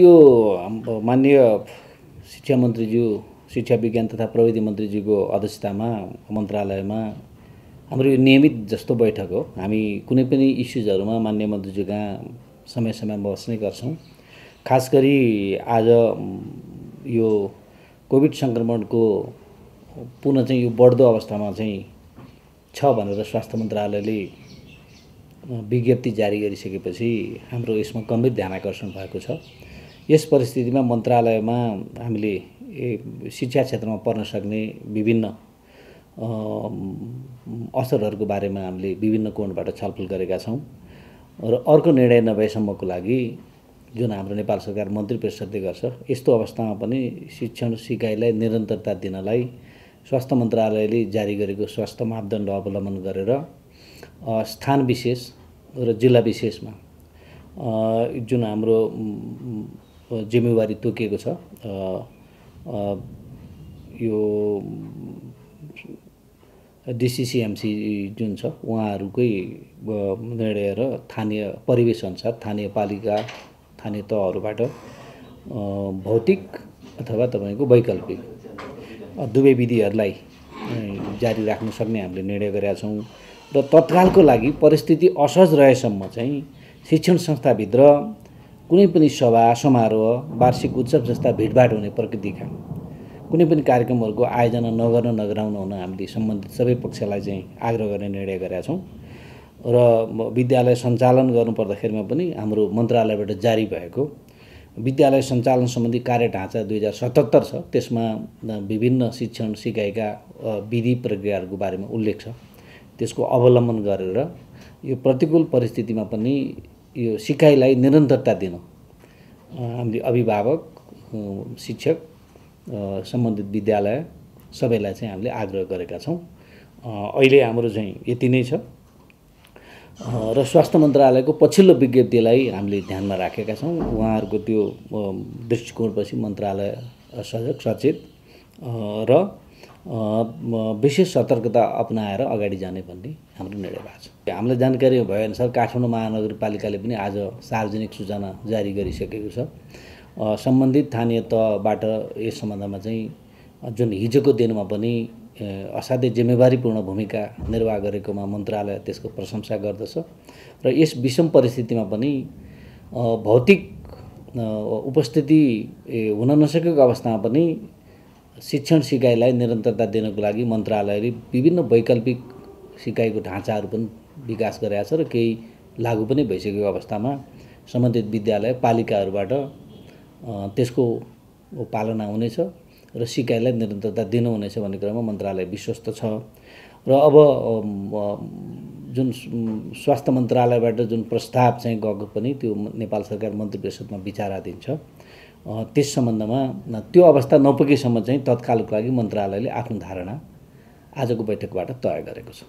यो माननीय शिक्षा मन्त्रीज्यू शिक्षा विज्ञान तथा प्रविधि मन्त्रीज्यूको अध्यक्षतामा मन्त्रालयमा हाम्रो यो नियमित जस्तो बैठक हो। हामी कुनै पनि इस्युजहरूमा मान्य मन्त्रीज्यू कहाँ समय समयमा बस्ने गर्छौँ। खास गरी आज यो कोभिड सङ्क्रमणको पुनः चाहिँ यो बढ्दो अवस्थामा चाहिँ छ भनेर स्वास्थ्य मन्त्रालयले विज्ञप्ति जारी गरिसकेपछि हाम्रो यसमा गम्भीर ध्यान आकर्षण भएको छ। यस परिस्थितिमा मन्त्रालयमा हामीले शिक्षा क्षेत्रमा पर्न सक्ने विभिन्न असरहरूको बारेमा हामीले विभिन्न कोणबाट छलफल गरेका छौँ। र अर्को निर्णय नभएसम्मको लागि जुन हाम्रो नेपाल सरकार मन्त्री परिषदले गर्छ यस्तो अवस्थामा पनि शिक्षण सिकाइलाई निरन्तरता दिनलाई स्वास्थ्य मन्त्रालयले जारी गरेको स्वास्थ्य मापदण्ड अवलम्बन गरेर स्थान विशेष र जिल्ला विशेषमा जुन हाम्रो जिम्मेवारी तोकिएको छ। यो डिसिसिएमसी जुन छ उहाँहरूकै निर्णय र स्थानीय परिवेशअनुसार स्थानीय पालिका स्थानीय तहहरूबाट भौतिक अथवा तपाईँको वैकल्पिक दुवै विधिहरूलाई जारी राख्न सक्ने हामीले निर्णय गरेका छौँ। र तत्कालको लागि परिस्थिति असहज रहेसम्म चाहिँ शिक्षण संस्थाभित्र कुनै पनि सभा समारोह वार्षिक उत्सव जस्ता भिडभाड हुने प्रकृतिका कुनै पनि कार्यक्रमहरूको आयोजना नगर्न नगराउन हुन हामीले सम्बन्धित सबै पक्षलाई चाहिँ आग्रह गर्ने निर्णय गरेका छौँ। र विद्यालय सञ्चालन गर्नुपर्दाखेरिमा पनि हाम्रो मन्त्रालयबाट जारी भएको। विद्यालय सञ्चालन सम्बन्धी कार्य ढाँचा दुई हजार सतहत्तर छ। त्यसमा विभिन्न शिक्षण सिकाइका विधि प्रक्रियाहरूको बारेमा उल्लेख छ। त्यसको अवलम्बन गरेर यो प्रतिकूल परिस्थितिमा पनि यो सिकाइलाई निरन्तरता दिन। हामीले अभिभावक शिक्षक सम्बन्धित विद्यालय सबैलाई चाहिँ हामीले आग्रह गरेका छौँ। अहिले हाम्रो चाहिँ यति नै छ। र स्वास्थ्य मन्त्रालयको पछिल्लो विज्ञप्तिलाई हामीले ध्यानमा राखेका छौँ। उहाँहरूको त्यो दृष्टिकोणपछि मन्त्रालय सजग सचेत। र विशेष सतर्कता अप्नाएर अगाडि जाने भन्ने हाम्रो निर्णय भएको छ। हामीलाई जानकारी भएअनुसार काठमाडौँ महानगरपालिकाले पनि आज सार्वजनिक सूचना जारी गरिसकेको छ। सम्बन्धित स्थानीय तहबाट यस सम्बन्धमा चाहिँ जुन हिजोको दिनमा पनि असाध्यै जिम्मेवारीपूर्ण भूमिका निर्वाह गरेकोमा मन्त्रालय त्यसको प्रशंसा गर्दछ र यस विषम परिस्थितिमा पनि भौतिक उपस्थिति हुन नसकेको अवस्थामा पनि शिक्षण सिकाइलाई निरन्तरता दिनको लागि मन्त्रालयले विभिन्न वैकल्पिक सिकाइको ढाँचाहरू पनि विकास गरेका छ र केही लागु पनि भइसकेको अवस्थामा सम्बन्धित विद्यालय पालिकाहरूबाट त्यसको पालना हुनेछ र सिकाइलाई निरन्तरता दिनुहुनेछ भन्ने कुरामा मन्त्रालय विश्वस्त छ। र अब जुन स्वास्थ्य मन्त्रालयबाट जुन प्रस्ताव चाहिँ गएको पनि त्यो नेपाल सरकार मन्त्री परिषदमा विचाराधीन छ। त्यस सम्बन्धमा त्यो अवस्था नपुगेसम्म चाहिँ तत्कालको लागि मन्त्रालयले आफ्नो धारणा आजको बैठकबाट तय गरेको छ।